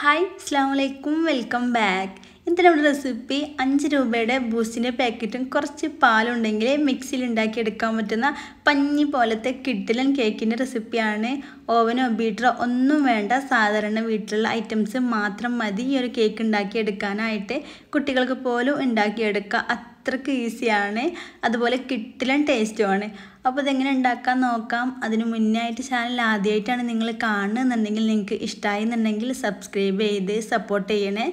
Hi അസ്സാം വലൈക്കും welcome back ഇന്നത്തെ നമ്മുടെ റെസിപ്പി അഞ്ച് രൂപയുടെ ബൂസ്റ്റിന്റെ പാക്കറ്റും കുറച്ച് പാലുണ്ടെങ്കിൽ മിക്സിയിൽ ഉണ്ടാക്കിയെടുക്കാൻ പറ്റുന്ന പഞ്ഞി പോലത്തെ കിഡിലൻ കേക്കിന്റെ റെസിപ്പിയാണ് ഓവനോ ബീറ്ററോ ഒന്നും വേണ്ട. സാധാരണ വീട്ടിലുള്ള ഐറ്റംസ് മാത്രം മതി. ഈ ഒരു കേക്ക് ഉണ്ടാക്കിയെടുക്കാനായിട്ട് കുട്ടികൾക്ക് പോലും ഉണ്ടാക്കിയെടുക്കുക അത്രയ്ക്ക് ഈസിയാണ്. അതുപോലെ കിട്ടിലൻ ടേസ്റ്റുമാണ്. അപ്പോൾ ഇതെങ്ങനെ ഉണ്ടാക്കാൻ നോക്കാം? അതിന് മുന്നേ ആയിട്ട് ചാനൽ ആദ്യമായിട്ടാണ് നിങ്ങൾ കാണുന്നുണ്ടെങ്കിൽ നിങ്ങൾക്ക് ഇഷ്ടമായി എന്നുണ്ടെങ്കിൽ സബ്സ്ക്രൈബ് ചെയ്ത് സപ്പോർട്ട് ചെയ്യണേ.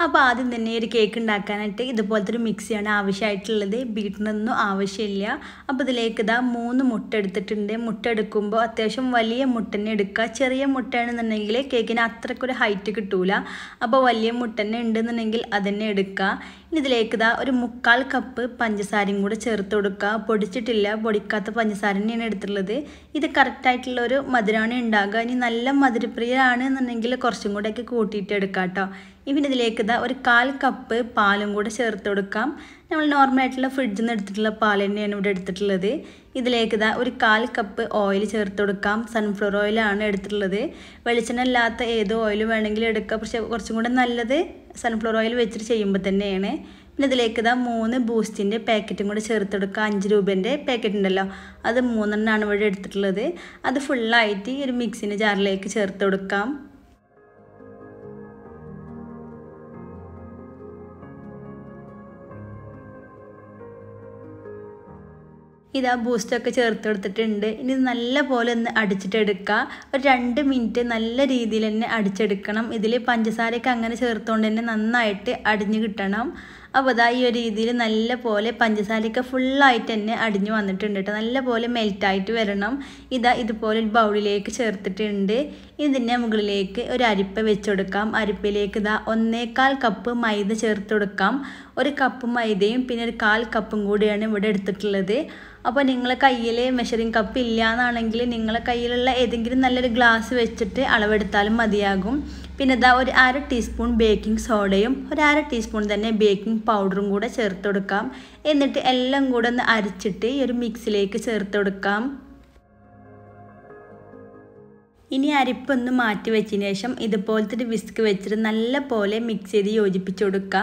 അപ്പോൾ ആദ്യം തന്നെ ഒരു കേക്ക് ഉണ്ടാക്കാനായിട്ട് ഇതുപോലത്തെ ഒരു മിക്സിയാണ് ആവശ്യമായിട്ടുള്ളത്. ബീറ്റിനൊന്നും ആവശ്യമില്ല. അപ്പോൾ ഇതിലേക്ക് ഇതാ മൂന്ന് മുട്ട എടുത്തിട്ടുണ്ട്. മുട്ട എടുക്കുമ്പോൾ അത്യാവശ്യം വലിയ മുട്ട തന്നെ എടുക്കുക. ചെറിയ മുട്ടയാണെന്നുണ്ടെങ്കിൽ കേക്കിന് അത്രക്കൊരു ഹൈറ്റ് കിട്ടൂല. അപ്പോൾ വലിയ മുട്ട തന്നെ ഉണ്ടെന്നുണ്ടെങ്കിൽ അതന്നെ എടുക്കുക. ഇനി ഇതിലേക്ക് ഇതാ ഒരു മുക്കാൽ കപ്പ് പഞ്ചസാരയും കൂടെ ചേർത്ത് കൊടുക്കുക. പൊടിച്ചിട്ടില്ല പൊടിക്കാത്ത പഞ്ചസാര തന്നെയാണ് എടുത്തിട്ടുള്ളത്. ഇത് കറക്റ്റായിട്ടുള്ള ഒരു മധുരമാണ് ഉണ്ടാകുക. ഇനി നല്ല മധുരപ്രിയരാണ് എന്നുണ്ടെങ്കിൽ കുറച്ചും കൂടെയൊക്കെ കൂട്ടിയിട്ട് എടുക്കാം കേട്ടോ. ഇവന് ഇതിലേക്ക് ഇതാ ഒരു കാൽ കപ്പ് പാലും കൂടെ ചേർത്ത് കൊടുക്കാം. നമ്മൾ നോർമലായിട്ടുള്ള ഫ്രിഡ്ജിൽ നിന്ന് എടുത്തിട്ടുള്ള പാൽ തന്നെയാണ് ഇവിടെ എടുത്തിട്ടുള്ളത്. ഇതിലേക്ക് ഇതാ ഒരു കാൽ കപ്പ് ഓയിൽ ചേർത്ത് കൊടുക്കാം. സൺഫ്ലവർ ഓയിലാണ് എടുത്തിട്ടുള്ളത്. വെളിച്ചെണ്ണ ഇല്ലാത്ത ഏത് ഓയിൽ വേണമെങ്കിലും എടുക്കാം. പക്ഷേ കുറച്ചും കൂടെ നല്ലത് സൺഫ്ലവർ ഓയിൽ വെച്ചിട്ട് ചെയ്യുമ്പോൾ തന്നെയാണ്. പിന്നെ ഇതിലേക്ക് ഇതാ മൂന്ന് ബൂസ്റ്റിന്റെ പാക്കറ്റും കൂടെ ചേർത്ത് കൊടുക്കുക അഞ്ച് രൂപേന്റെ പാക്കറ്റ് ഉണ്ടല്ലോ. അത് മൂന്നെണ്ണമാണ് ഇവിടെ എടുത്തിട്ടുള്ളത്. അത് ഫുള്ളായിട്ട് ഒരു മിക്സിന്റെ ജാറിലേക്ക് ചേർത്ത് കൊടുക്കാം. ഇതാ ബൂസ്റ്റൊക്കെ ചേർത്ത് കൊടുത്തിട്ടുണ്ട് ഇനി നല്ല പോലെ ഒന്ന് അടിച്ചിട്ടെടുക്കുക ഒരു രണ്ട് മിനിറ്റ് നല്ല രീതിയിൽ തന്നെ അടിച്ചെടുക്കണം. ഇതിൽ പഞ്ചസാരയൊക്കെ അങ്ങനെ ചേർത്തുകൊണ്ട് തന്നെ നന്നായിട്ട് അടിഞ്ഞ് കിട്ടണം. അപ്പോൾ ഇതാ ഈ ഒരു രീതിയിൽ നല്ല പോലെ പഞ്ചസാരയൊക്കെ ഫുള്ളായിട്ട് തന്നെ അടിഞ്ഞു വന്നിട്ടുണ്ട് കേട്ടോ നല്ല പോലെ മെൽറ്റായിട്ട് വരണം. ഇതാ ഇതുപോലെ ഒരു ബൗളിലേക്ക് ചേർത്തിട്ടുണ്ട്. ഇതിന്റെ മുകളിലേക്ക് ഒരു അരിപ്പ വെച്ചെടുക്കാം. അരിപ്പയിലേക്ക് ഇതാ ഒന്നേകാൽ കപ്പ് മൈദ ചേർത്ത് കൊടുക്കാം. ഒരു കപ്പ് മൈദയും പിന്നെ ഒരു കാൽ കപ്പും കൂടിയാണ് ഇവിടെ എടുത്തിട്ടുള്ളത്. അപ്പോൾ നിങ്ങളെ കയ്യിൽ മെഷറിംഗ് കപ്പ് ഇല്ല എന്നാണെങ്കിൽ നിങ്ങളെ കയ്യിലുള്ള ഏതെങ്കിലും നല്ലൊരു ഗ്ലാസ് വെച്ചിട്ട് അളവെടുത്താലും മതിയാകും. പിന്നെ ഇതാ ഒരു അര ടീസ്പൂൺ ബേക്കിംഗ് സോഡയും ഒരു അര ടീസ്പൂൺ തന്നെ ബേക്കിംഗ് പൗഡറും കൂടെ ചേർത്ത് കൊടുക്കാം. എന്നിട്ട് എല്ലാം കൂടെ ഒന്ന് അരച്ചിട്ട് ഈ ഒരു മിക്സിലേക്ക് ചേർത്ത് കൊടുക്കാം. ഇനി അരിപ്പൊന്ന് മാറ്റി വെച്ചതിന് ശേഷം ഇതുപോലത്തെ ഒരു വിസ്ക് വെച്ചിട്ട് നല്ല പോലെ മിക്സ് ചെയ്ത് യോജിപ്പിച്ച് കൊടുക്കുക.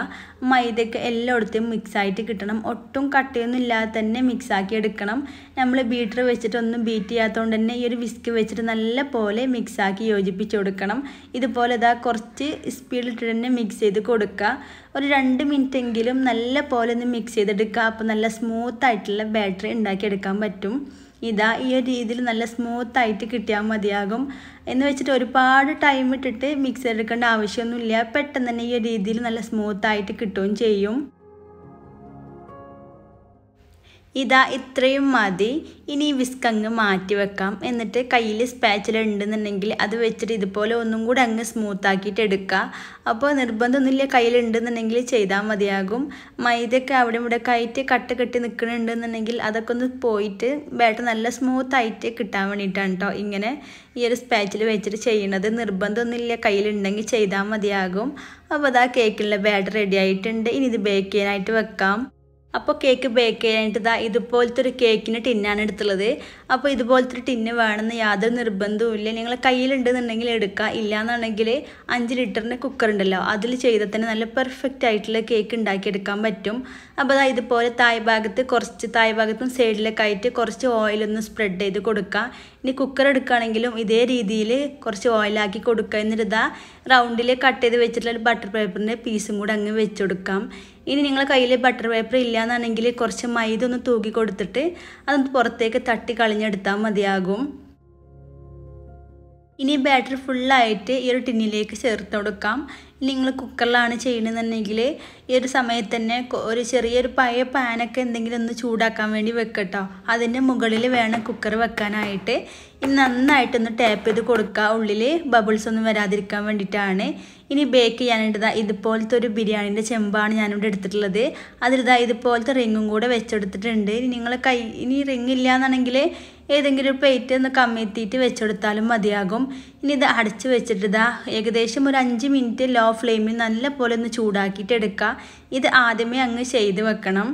മൈദയ്ക്ക് എല്ലായിടത്തും മിക്സായിട്ട് കിട്ടണം. ഒട്ടും കട്ടയൊന്നും ഇല്ലാതെ തന്നെ മിക്സാക്കി എടുക്കണം. നമ്മൾ ബീറ്റർ വെച്ചിട്ടൊന്നും ബീറ്റ് ചെയ്യാത്തതുകൊണ്ട് തന്നെ ഈ ഒരു വിസ്ക് വെച്ചിട്ട് നല്ല പോലെ മിക്സാക്കി യോജിപ്പിച്ച് കൊടുക്കണം. ഇതുപോലെ ഇതാ കുറച്ച് സ്പീഡിലിട്ട് തന്നെ മിക്സ് ചെയ്ത് കൊടുക്കുക. ഒരു രണ്ട് മിനിറ്റ് എങ്കിലും നല്ല പോലെ ഒന്ന് മിക്സ് ചെയ്തെടുക്കുക. അപ്പോൾ നല്ല സ്മൂത്ത് ആയിട്ടുള്ള ബാറ്ററി ഉണ്ടാക്കിയെടുക്കാൻ പറ്റും. ഇതാ ഈ ഒരു രീതിയിൽ നല്ല സ്മൂത്ത് ആയിട്ട് കിട്ടിയാൽ മതിയാകും എന്ന് വെച്ചിട്ട് ഒരുപാട് ടൈം ഇട്ടിട്ട് മിക്സർ എടുക്കേണ്ട ആവശ്യമൊന്നുമില്ല. പെട്ടെന്ന് തന്നെ ഈ രീതിയിൽ നല്ല സ്മൂത്ത് ആയിട്ട് കിട്ടുകയും ചെയ്യും. ഇതാ ഇത്രയും മതി. ഇനി ഈ വിസ്ക് അങ്ങ് മാറ്റി വെക്കാം. എന്നിട്ട് കയ്യിൽ സ്പാച്ചില ഉണ്ടെന്നുണ്ടെങ്കിൽ അത് വെച്ചിട്ട് ഇതുപോലെ ഒന്നും കൂടെ അങ്ങ് സ്മൂത്ത് ആക്കിയിട്ട് എടുക്കുക. അപ്പോൾ നിർബന്ധമൊന്നുമില്ല. കയ്യിലുണ്ടെന്നുണ്ടെങ്കിൽ ചെയ്താൽ മതിയാകും. മൈദയൊക്കെ അവിടെ ഇവിടെ കയറ്റ് കട്ട് കെട്ടി നിൽക്കണുണ്ടെന്നുണ്ടെങ്കിൽ അതൊക്കെ ഒന്ന് പോയിട്ട് ബാറ്റർ നല്ല സ്മൂത്ത് ആയിട്ട് കിട്ടാൻ വേണ്ടിയിട്ടാണ് കേട്ടോ ഇങ്ങനെ ഈ ഒരു സ്പാച്ചിൽ വെച്ചിട്ട് ചെയ്യണത്. നിർബന്ധമൊന്നുമില്ല. കയ്യിലുണ്ടെങ്കിൽ ചെയ്താൽ മതിയാകും. അപ്പോൾ അതാ കേക്കിലുള്ള ബാറ്റർ റെഡി ആയിട്ടുണ്ട്. ഇനി ഇത് ബേക്ക് ചെയ്യാനായിട്ട് വെക്കാം. അപ്പോൾ കേക്ക് ബേക്ക് ചെയ്യാനായിട്ട് ഇതാ ഇതുപോലത്തെ ഒരു കേക്കിന് ടിന്നാണ് എടുത്തുള്ളത്. അപ്പോൾ ഇതുപോലത്തെ ഒരു ടിന്ന് വേണമെന്ന് യാതൊരു നിർബന്ധവും ഇല്ല. നിങ്ങൾ കയ്യിലുണ്ടെന്നുണ്ടെങ്കിൽ എടുക്കുക ഇല്ലയെന്നുണ്ടെങ്കിൽ അഞ്ച് ലിറ്ററിന്റെ കുക്കർ ഉണ്ടല്ലോ അതിൽ ചെയ്താൽ തന്നെ നല്ല പെർഫെക്റ്റ് ആയിട്ടുള്ള കേക്ക് ഉണ്ടാക്കിയെടുക്കാൻ പറ്റും. അപ്പോൾ അതാ ഇതുപോലെ തായ് ഭാഗത്ത് കുറച്ച് തായ് ഭാഗത്തും സൈഡിലൊക്കെ ആയിട്ട് കുറച്ച് ഓയിലൊന്ന് സ്പ്രെഡ് ചെയ്ത് കൊടുക്കുക ഇനി കുക്കർ എടുക്കുകയാണെങ്കിലും ഇതേ രീതിയിൽ കുറച്ച് ഓയിലാക്കി കൊടുക്കുക. എന്നിട്ട് ഇതാ റൗണ്ടിൽ കട്ട് ചെയ്ത് വെച്ചിട്ടുള്ള ബട്ടർ പേപ്പറിന്റെ പീസും കൂടെ അങ്ങ് വെച്ച് കൊടുക്കാം. ഇനി നിങ്ങളെ കയ്യിൽ ബട്ടർ പേപ്പർ ഇല്ലയെന്നാണെങ്കിൽ കുറച്ച് മൈദ ഒന്ന് തൂക്കി കൊടുത്തിട്ട് അതൊന്ന് പുറത്തേക്ക് തട്ടി കളഞ്ഞെടുത്താൽ മതിയാകും. ഇനി ബാറ്റർ ഫുള്ളായിട്ട് ഈ ഒരു ടിന്നിലേക്ക് ചേർത്ത് കൊടുക്കാം. നിങ്ങൾ കുക്കറിലാണ് ചെയ്യണമെന്നുണ്ടെങ്കിൽ ഈ ഒരു സമയത്ത് തന്നെ ഒരു ചെറിയൊരു പഴയ പാനൊക്കെ എന്തെങ്കിലും ഒന്ന് ചൂടാക്കാൻ വേണ്ടി വെക്കട്ടോ. അതിന്റെ മുകളിൽ വേണം കുക്കർ വെക്കാനായിട്ട്. ഇനി നന്നായിട്ടൊന്ന് ടാപ്പ് ചെയ്ത് കൊടുക്കുക. ഉള്ളിൽ ബബിൾസ് ഒന്നും വരാതിരിക്കാൻ വേണ്ടിയിട്ടാണ്. ഇനി ബേക്ക് ചെയ്യാനായിട്ട് ഇതുപോലത്തെ ഒരു ബിരിയാണിന്റെ ചെമ്പാണ് ഞാനിവിടെ എടുത്തിട്ടുള്ളത്. അതിലിതാ ഇതുപോലത്തെ റിങ്ങും കൂടെ വെച്ചെടുത്തിട്ടുണ്ട്. ഇനി നിങ്ങൾ കൈ ഇനി റിങ് ഇല്ല എന്നുണ്ടെങ്കിൽ ഏതെങ്കിലും ഒരു പ്ലേറ്റ് ഒന്ന് കമ്മിത്തിയിട്ട് വെച്ചെടുത്താലും മതിയാകും. ഇനി ഇത് അടച്ച് വെച്ചിട്ട് ഇതാ ഏകദേശം ഒരു അഞ്ച് മിനിറ്റ് ലോ ഫ്ലെയിമിൽ നല്ല പോലെ ഒന്ന് ചൂടാക്കിയിട്ട് എടുക്കുക. ഇത് ആദ്യമേ അങ്ങ് ചെയ്ത് വെക്കണം.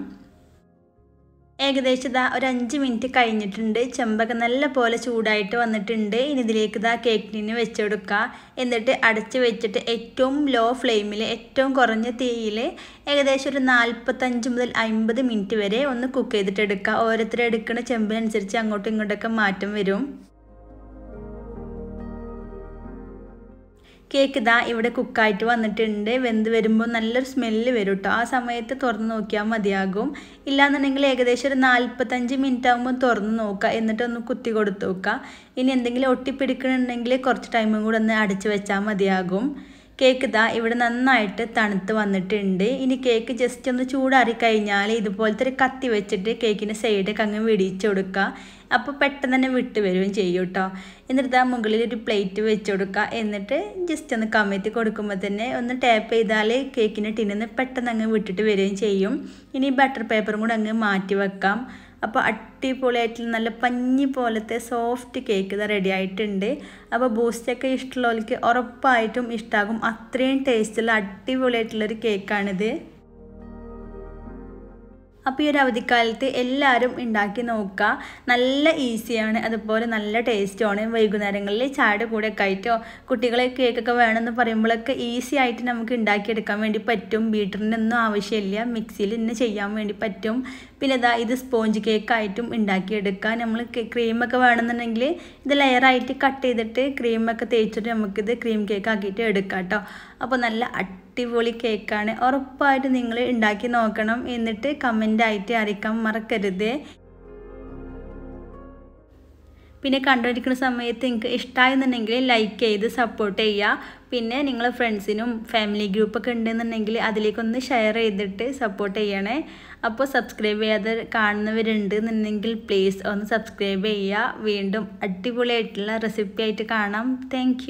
ഏകദേശം ഇതാ ഒരു അഞ്ച് മിനിറ്റ് കഴിഞ്ഞിട്ടുണ്ട്. ചെമ്പൊക്കെ നല്ല പോലെ ചൂടായിട്ട് വന്നിട്ടുണ്ട്. ഇനി ഇതിലേക്ക് ഇതാ കേക്കിന് വെച്ചെടുക്കുക എന്നിട്ട് അടച്ച് വെച്ചിട്ട് ഏറ്റവും ലോ ഫ്ലെയിമിൽ ഏറ്റവും കുറഞ്ഞ തീയിൽ ഏകദേശം ഒരു നാൽപ്പത്തഞ്ച് മുതൽ അമ്പത് മിനിറ്റ് വരെ ഒന്ന് കുക്ക് ചെയ്തിട്ട് എടുക്കുക. ഓരോരുത്തരെടുക്കുന്ന ചെമ്പിനനുസരിച്ച് അങ്ങോട്ടും ഇങ്ങോട്ടൊക്കെ മാറ്റം വരും. കേക്ക് ഇതാ ഇവിടെ കുക്കായിട്ട് വന്നിട്ടുണ്ട്. വെന്ത് വരുമ്പോൾ നല്ലൊരു സ്മെല്ല് വരും കേട്ടോ ആ സമയത്ത് തുറന്ന് നോക്കിയാൽ മതിയാകും. ഇല്ലാന്നുണ്ടെങ്കിൽ ഏകദേശം ഒരു നാൽപ്പത്തഞ്ച് മിനിറ്റ് ആകുമ്പോൾ തുറന്ന് നോക്കുക എന്നിട്ടൊന്ന് കുത്തി കൊടുത്ത് നോക്കുക ഇനി എന്തെങ്കിലും ഒട്ടിപ്പിടിക്കണമെങ്കിൽ കുറച്ച് ടൈമും കൂടെ ഒന്ന് അടച്ച് വെച്ചാൽ മതിയാകും. കേക്ക് ഇതാ ഇവിടെ നന്നായിട്ട് തണുത്ത് വന്നിട്ടുണ്ട്. ഇനി കേക്ക് ജസ്റ്റ് ഒന്ന് ചൂടാറി കഴിഞ്ഞാൽ ഇതുപോലത്തെ ഒരു കത്തി വെച്ചിട്ട് കേക്കിന്റെ സൈഡൊക്കെ അങ്ങ് വിടിച്ചു കൊടുക്കുക അപ്പോൾ പെട്ടെന്ന് തന്നെ വിട്ട് വരികയും ചെയ്യും കേട്ടോ എന്നിട്ട് ആ മുകളിൽ ഒരു പ്ലേറ്റ് വെച്ച് കൊടുക്കുക എന്നിട്ട് ജസ്റ്റ് ഒന്ന് കമഴ്ത്തി കൊടുക്കുമ്പോൾ തന്നെ ഒന്ന് ടാപ്പ് ചെയ്താൽ കേക്കിന്റെ ടിന്നിന്ന് പെട്ടെന്ന് അങ്ങ് വിട്ടിട്ട് വരികയും ചെയ്യും. ഇനി ബട്ടർ പേപ്പറും കൂടെ അങ്ങ് മാറ്റി വെക്കാം. അപ്പോൾ അടിപൊളിയായിട്ടുള്ള നല്ല പഞ്ഞി പോലത്തെ സോഫ്റ്റ് കേക്ക് ഇത് റെഡി ആയിട്ടുണ്ട്. അപ്പോൾ ബൂസ്റ്റൊക്കെ ഇഷ്ടമുള്ളവർക്ക് ഉറപ്പായിട്ടും ഇഷ്ടമാകും അത്രയും ടേസ്റ്റുള്ള അടിപൊളിയായിട്ടുള്ളൊരു കേക്കാണിത് അപ്പോൾ ഈ ഒരു അവധിക്കാലത്ത് എല്ലാവരും ഉണ്ടാക്കി നോക്കുക നല്ല ഈസിയാണ് അതുപോലെ നല്ല ടേസ്റ്റുമാണ് വൈകുന്നേരങ്ങളിൽ ചായയുടെ കൂടെ ഒക്കെ ആയിട്ടോ കുട്ടികളെ കേക്കൊക്കെ വേണമെന്ന് പറയുമ്പോഴൊക്കെ ഈസി ആയിട്ട് നമുക്ക് ഉണ്ടാക്കിയെടുക്കാൻ വേണ്ടി പറ്റും. ബീറ്ററിനൊന്നും ആവശ്യമില്ല. മിക്സിയിൽ ഇന്ന് ചെയ്യാൻ വേണ്ടി പറ്റും. പിന്നെ ഇതാ ഇത് സ്പോഞ്ച് കേക്കായിട്ടും ഉണ്ടാക്കിയെടുക്കുക നമ്മൾ ക്രീമൊക്കെ വേണമെന്നുണ്ടെങ്കിൽ ഇത് ലെയറായിട്ട് കട്ട് ചെയ്തിട്ട് ക്രീമൊക്കെ തേച്ചിട്ട് നമുക്കിത് ക്രീം കേക്ക് ആക്കിയിട്ട് എടുക്കാം കേട്ടോ അപ്പോൾ നല്ല അടിപൊളി കേക്കാണ്. ഉറപ്പായിട്ട് നിങ്ങൾ ഉണ്ടാക്കി നോക്കണം എന്നിട്ട് കമന്റായിട്ട് അറിയിക്കാൻ മറക്കരുത്. പിന്നെ കണ്ടുകൊണ്ടിരിക്കുന്ന സമയത്ത് നിങ്ങൾക്ക് ഇഷ്ടമായെന്നുണ്ടെങ്കിൽ ലൈക്ക് ചെയ്ത് സപ്പോർട്ട് ചെയ്യുക. പിന്നെ നിങ്ങൾ ഫ്രണ്ട്സിനും ഫാമിലി ഗ്രൂപ്പൊക്കെ ഉണ്ടെന്നുണ്ടെങ്കിൽ അതിലേക്കൊന്ന് ഷെയർ ചെയ്തിട്ട് സപ്പോർട്ട് ചെയ്യണേ. അപ്പോൾ സബ്സ്ക്രൈബ് ചെയ്യാതെ കാണുന്നവരുണ്ട് എന്നുണ്ടെങ്കിൽ പ്ലീസ് ഒന്ന് സബ്സ്ക്രൈബ് ചെയ്യുക. വീണ്ടും അടിപൊളിയായിട്ടുള്ള റെസിപ്പി ആയിട്ട് കാണാം. താങ്ക്